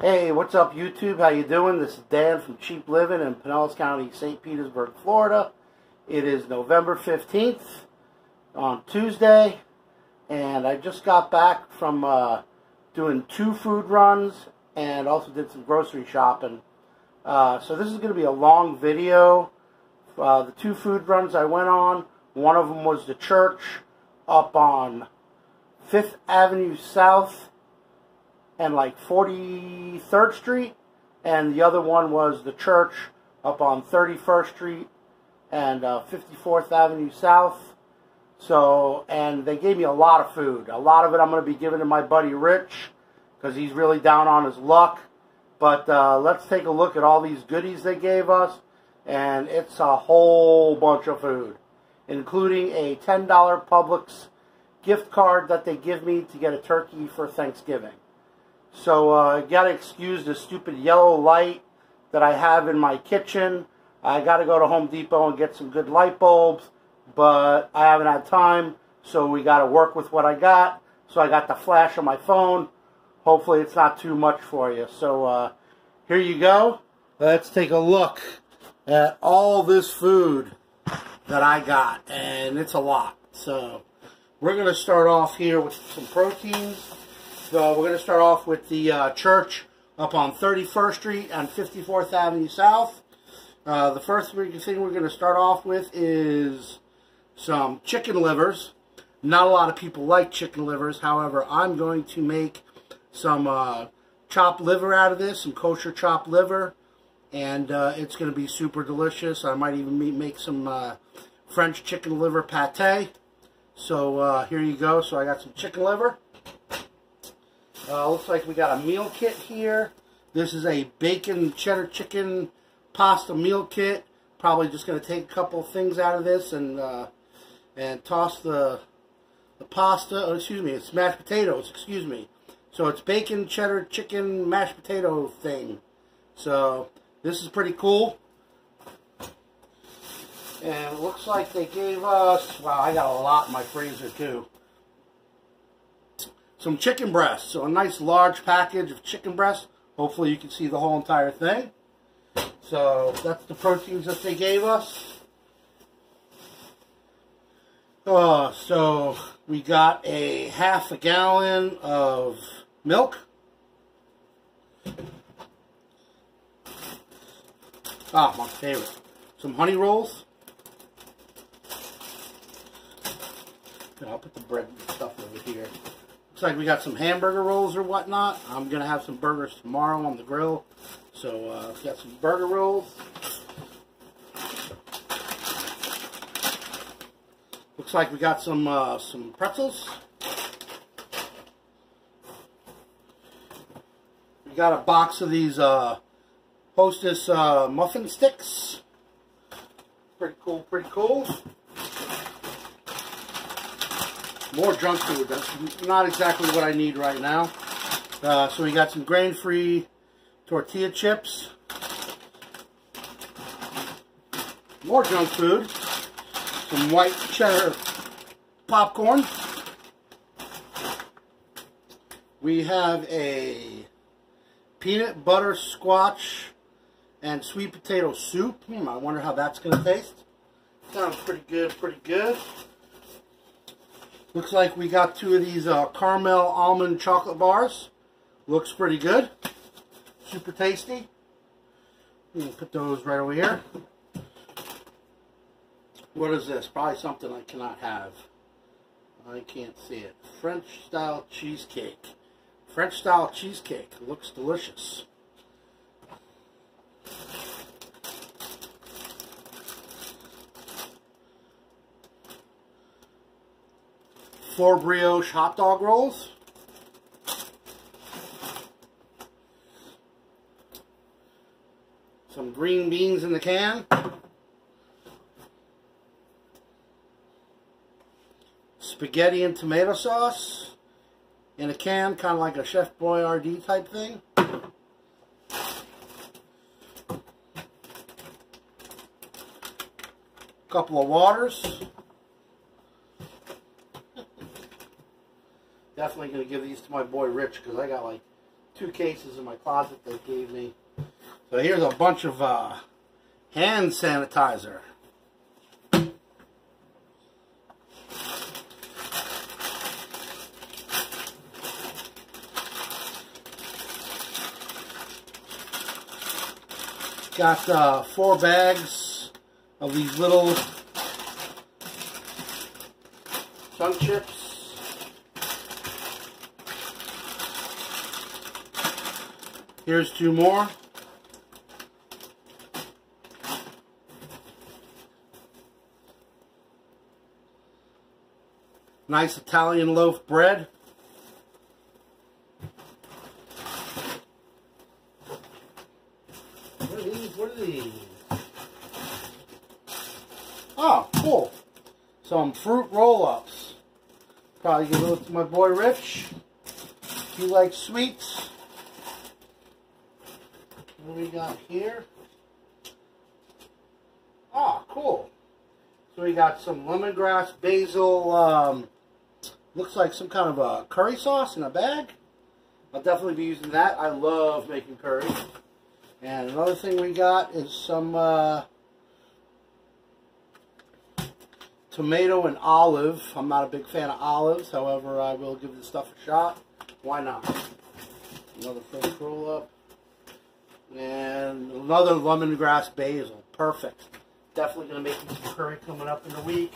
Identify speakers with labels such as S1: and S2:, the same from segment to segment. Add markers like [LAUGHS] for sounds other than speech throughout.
S1: Hey, what's up YouTube? How you doing? This is Dan from Cheap Living in Pinellas County, St. Petersburg, Florida. It is November 15th on Tuesday, and I just got back from uh, doing two food runs and also did some grocery shopping. Uh, so this is going to be a long video. Uh, the two food runs I went on, one of them was the church up on 5th Avenue South and like 43rd Street, and the other one was the church up on 31st Street and uh, 54th Avenue South. So, and they gave me a lot of food. A lot of it I'm going to be giving to my buddy Rich because he's really down on his luck. But uh, let's take a look at all these goodies they gave us, and it's a whole bunch of food, including a $10 Publix gift card that they give me to get a turkey for Thanksgiving. So, uh, gotta excuse the stupid yellow light that I have in my kitchen. I gotta go to Home Depot and get some good light bulbs, but I haven't had time, so we gotta work with what I got. So I got the flash on my phone. Hopefully it's not too much for you. So, uh, here you go. Let's take a look at all this food that I got, and it's a lot. So, we're going to start off here with some proteins. So we're going to start off with the uh, church up on 31st Street and 54th Avenue South. Uh, the first thing we're going to start off with is some chicken livers. Not a lot of people like chicken livers. However, I'm going to make some uh, chopped liver out of this, some kosher chopped liver. And uh, it's going to be super delicious. I might even make some uh, French chicken liver pate. So uh, here you go. So I got some chicken liver. Uh, looks like we got a meal kit here. This is a bacon cheddar chicken pasta meal kit. Probably just going to take a couple things out of this and uh, and toss the the pasta. Oh, excuse me, it's mashed potatoes. Excuse me. So it's bacon cheddar chicken mashed potato thing. So this is pretty cool. And looks like they gave us, wow, I got a lot in my freezer too some chicken breasts. So a nice large package of chicken breasts. Hopefully you can see the whole entire thing. So that's the proteins that they gave us. Uh, so we got a half a gallon of milk. Ah, my favorite. Some honey rolls. I'll put the bread and stuff over here. Looks like we got some hamburger rolls or whatnot. I'm going to have some burgers tomorrow on the grill. So, uh, got some burger rolls. Looks like we got some uh, some pretzels. We got a box of these uh, Hostess uh, muffin sticks. Pretty cool, pretty cool. More junk food. That's not exactly what I need right now. Uh, so we got some grain-free tortilla chips. More junk food. Some white cheddar popcorn. We have a peanut butter squash and sweet potato soup. Hmm, I wonder how that's going to taste. Sounds pretty good, pretty good. Looks like we got two of these uh, caramel almond chocolate bars. Looks pretty good. Super tasty. Put those right over here. What is this? Probably something I cannot have. I can't see it. French style cheesecake. French style cheesecake. Looks delicious. Four brioche hot dog rolls. Some green beans in the can. Spaghetti and tomato sauce in a can, kind of like a Chef Boyardee type thing. couple of waters. Definitely going to give these to my boy Rich because I got like two cases in my closet they gave me. So here's a bunch of uh, hand sanitizer. Got uh, four bags of these little sun chips. Here's two more. Nice Italian loaf bread. What are these? What are these? Oh, cool. Some fruit roll-ups. Probably give those to my boy Rich. He likes sweets. We got here? Ah, cool. So we got some lemongrass, basil, um, looks like some kind of a curry sauce in a bag. I'll definitely be using that. I love making curry. And another thing we got is some uh, tomato and olive. I'm not a big fan of olives. However, I will give this stuff a shot. Why not? Another fresh roll up. And another lemongrass basil. Perfect. Definitely going to make some curry coming up in a week.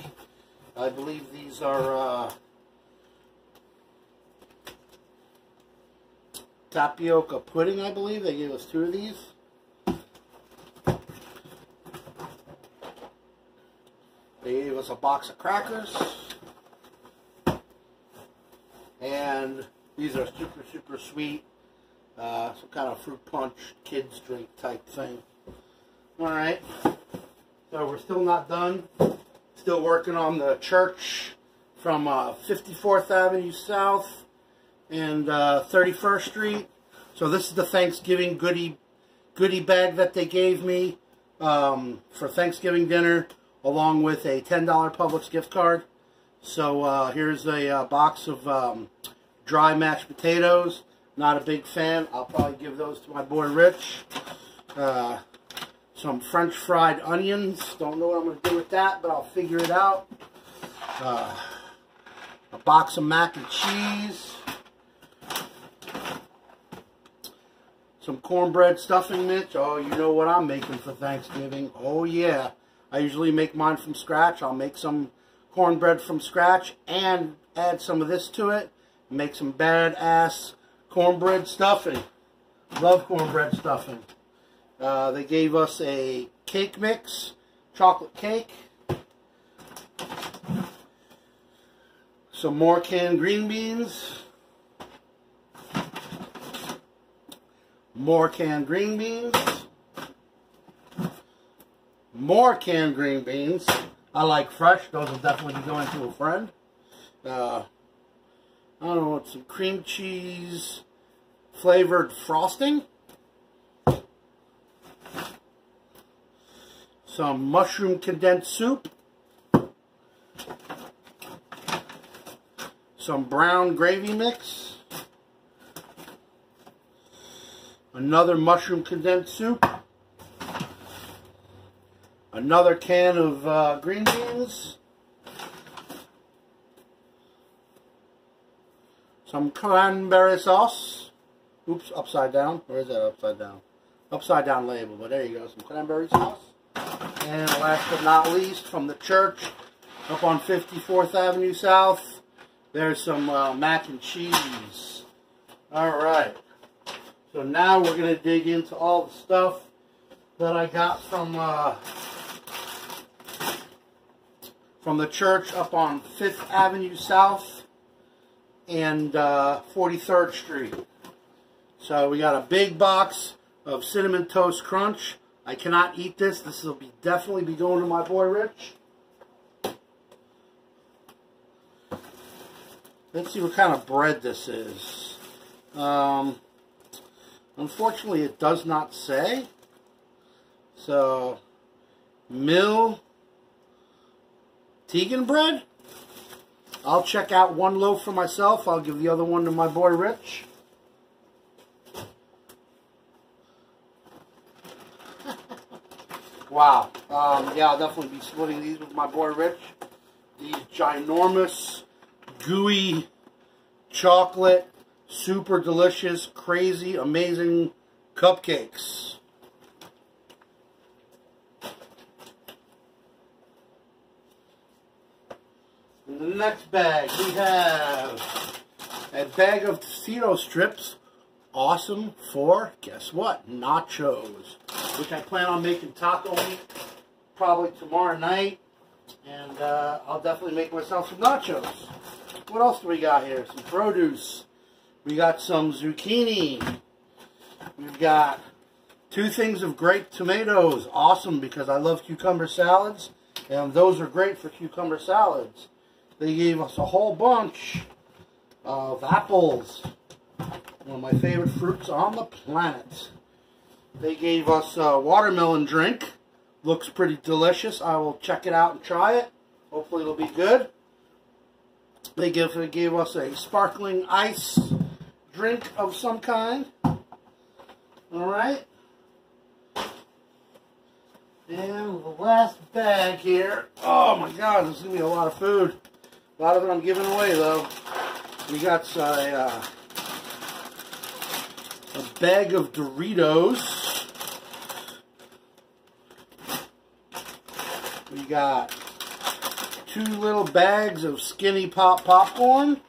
S1: I believe these are uh, tapioca pudding, I believe. They gave us two of these. They gave us a box of crackers. And these are super, super sweet. Uh, some kind of fruit punch, kids drink type thing. Alright. So we're still not done. Still working on the church from uh, 54th Avenue South and uh, 31st Street. So this is the Thanksgiving goodie goodie bag that they gave me um, for Thanksgiving dinner, along with a $10 Publix gift card. So uh, here's a uh, box of um, dry mashed potatoes. Not a big fan. I'll probably give those to my boy Rich. Uh, some French fried onions. Don't know what I'm going to do with that, but I'll figure it out. Uh, a box of mac and cheese. Some cornbread stuffing mix. Oh, you know what I'm making for Thanksgiving. Oh, yeah. I usually make mine from scratch. I'll make some cornbread from scratch and add some of this to it. Make some badass cornbread stuffing. Love cornbread stuffing. Uh, they gave us a cake mix, chocolate cake. Some more canned green beans. More canned green beans. More canned green beans. I like fresh. Those will definitely be going to a friend. Uh, I don't know some cream cheese flavored frosting. Some mushroom condensed soup. Some brown gravy mix. another mushroom condensed soup, another can of uh, green beans, some cranberry sauce, oops, upside down, where is that upside down? Upside down label, but there you go, some cranberry sauce. And last but not least, from the church up on 54th Avenue South, there's some uh, mac and cheese. All right. So now we're going to dig into all the stuff that I got from uh, from the church up on 5th Avenue South and uh, 43rd Street. So we got a big box of Cinnamon Toast Crunch. I cannot eat this. This will be definitely be going to my boy Rich. Let's see what kind of bread this is. Um, Unfortunately, it does not say. So, mill Tegan bread. I'll check out one loaf for myself. I'll give the other one to my boy Rich. [LAUGHS] Wow. Um, yeah, I'll definitely be splitting these with my boy Rich. These ginormous, gooey, chocolate, super delicious, crazy, amazing cupcakes. Next bag, we have a bag of Tostito strips. Awesome for, guess what, nachos. Which I plan on making taco meat probably tomorrow night. And uh, I'll definitely make myself some nachos. What else do we got here? Some produce. We got some zucchini. We've got two things of grape tomatoes. Awesome because I love cucumber salads. And those are great for cucumber salads. They gave us a whole bunch of apples. One of my favorite fruits on the planet. They gave us a watermelon drink. Looks pretty delicious. I will check it out and try it. Hopefully it'll be good. They they gave us a sparkling ice drink of some kind. Alright. And the last bag here. Oh my god, this is going to be a lot of food. A lot of it I'm giving away though. We got a, uh, a bag of Doritos. We got two little bags of Skinny Pop popcorn.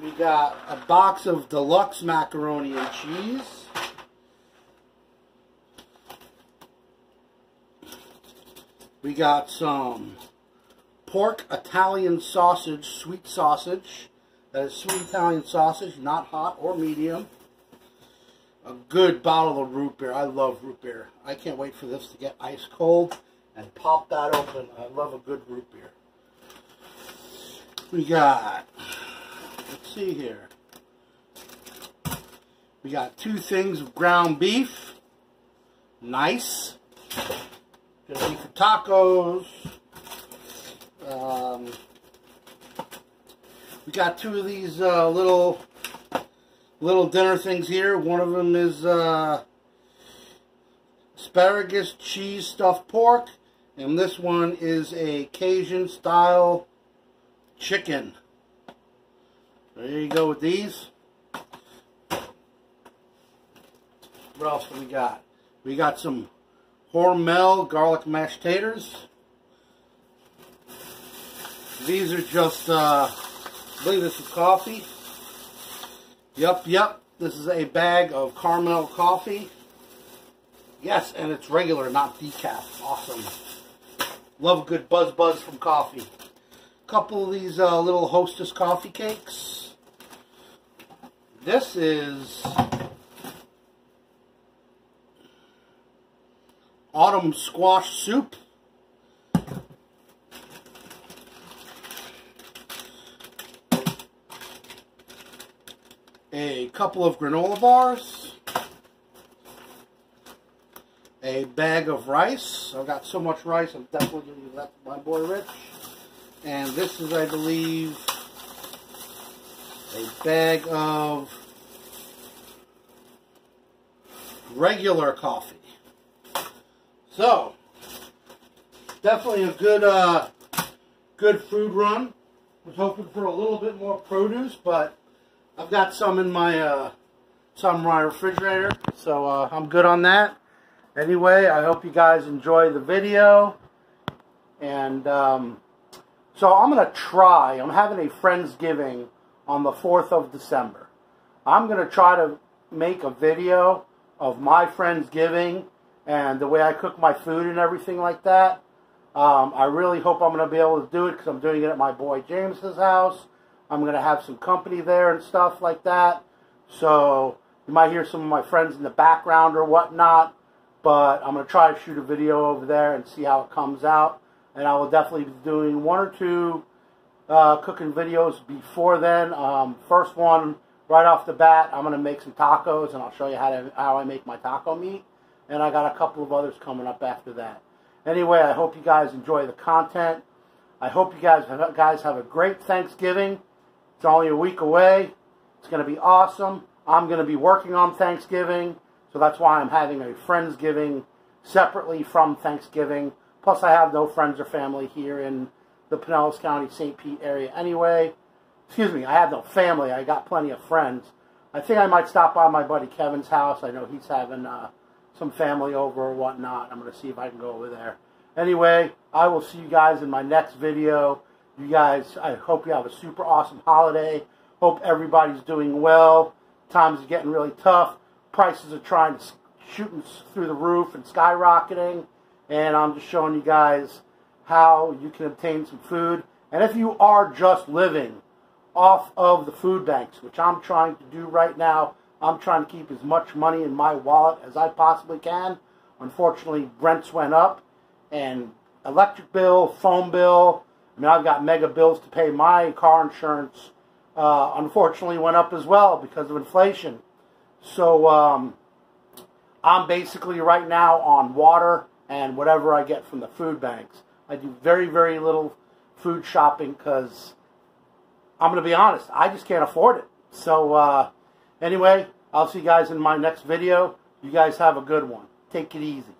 S1: We got a box of deluxe macaroni and cheese. We got some pork Italian sausage, sweet sausage. That is sweet Italian sausage, not hot or medium. A good bottle of root beer. I love root beer. I can't wait for this to get ice cold and pop that open. I love a good root beer. We got, let's see here. We got two things of ground beef. Nice. Gonna be for tacos. Um, we got two of these uh, little little dinner things here. One of them is uh, asparagus cheese stuffed pork. And this one is a Cajun style chicken. There you go with these. What else do we got? We got some Hormel garlic mashed taters. These are just, uh, I believe this is coffee. Yep, yep. This is a bag of Carmel coffee. Yes, and it's regular, not decaf. Awesome. Love a good buzz buzz from coffee. A Couple of these uh, little Hostess coffee cakes. This is autumn squash soup. A couple of granola bars a bag of rice. I've got so much rice, I'm definitely going to that for my boy Rich. And this is, I believe, a bag of regular coffee. So, definitely a good, uh, good food run. Was hoping for a little bit more produce, but I've got some in my, uh, my refrigerator, so uh, I'm good on that. Anyway, I hope you guys enjoy the video. And um, so I'm going to try. I'm having a Friendsgiving on the 4th of December. I'm going to try to make a video of my Friendsgiving and the way I cook my food and everything like that. Um, I really hope I'm going to be able to do it because I'm doing it at my boy James's house. I'm going to have some company there and stuff like that. So you might hear some of my friends in the background or whatnot. But I'm going to try to shoot a video over there and see how it comes out. And I will definitely be doing one or two uh, cooking videos before then. Um, first one, right off the bat, I'm going to make some tacos and I'll show you how, to, how I make my taco meat. And I got a couple of others coming up after that. Anyway, I hope you guys enjoy the content. I hope you guys guys have a great Thanksgiving. It's only a week away. It's going to be awesome. I'm going to be working on Thanksgiving. So that's why I'm having a Friendsgiving separately from Thanksgiving. Plus, I have no friends or family here in the Pinellas County, St. Pete area anyway. Excuse me, I have no family. I got plenty of friends. I think I might stop by my buddy Kevin's house. I know he's having uh, some family over or whatnot. I'm going to see if I can go over there. Anyway, I will see you guys in my next video. You guys, I hope you have a super awesome holiday. Hope everybody's doing well. Times are getting really tough. Prices are trying to shooting through the roof and skyrocketing. And I'm just showing you guys how you can obtain some food. And if you are just living off of the food banks, which I'm trying to do right now, I'm trying to keep as much money in my wallet as I possibly can. Unfortunately, rents went up and electric bill, phone bill. I mean, I've got mega bills to pay. My car insurance, uh, unfortunately, went up as well because of inflation. So um, I'm basically right now on water and whatever I get from the food banks. I do very, very little food shopping because I'm going to be honest, I just can't afford it. So uh, anyway, I'll see you guys in my next video. You guys have a good one. Take it easy.